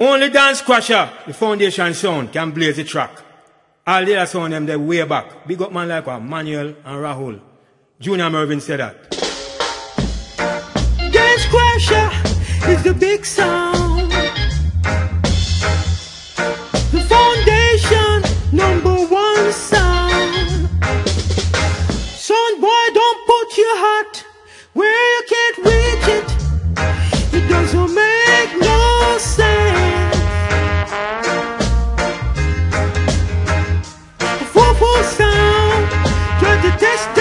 Only Dance Crasher, the foundation sound, can blaze the track. All the other sound them they way back. Big up man like Manuel and Rahul. Junior Murvin said that. Dance Crasher is the big sound. The foundation, number one sound. Son boy, don't put your heart where you can't reach it.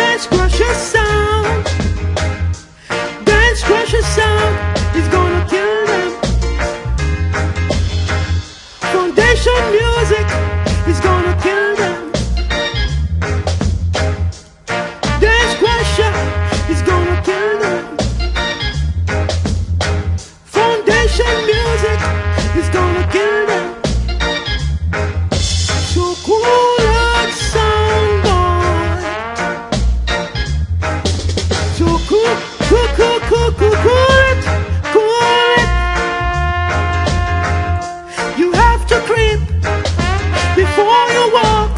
Dance Crasher sound. Dance Crasher sound creep before you walk.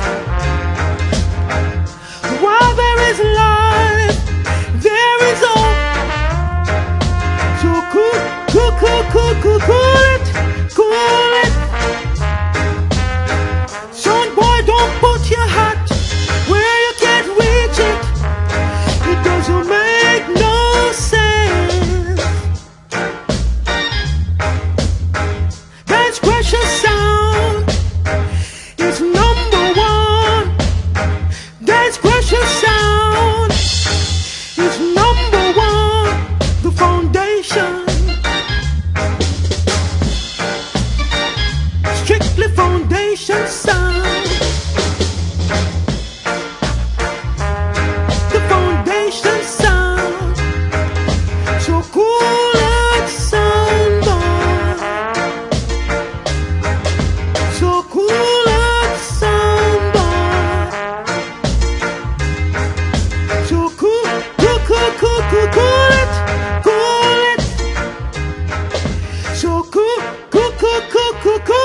While there is life, there is hope. So cool, cool, cool, cool, cool, cool it, cool Crasher sound is number one. Dance Crasher sound is number one. The foundation. Strictly foundation sound. cool, cool it, cool it. So cool, cool, cool, cool, cool, cool.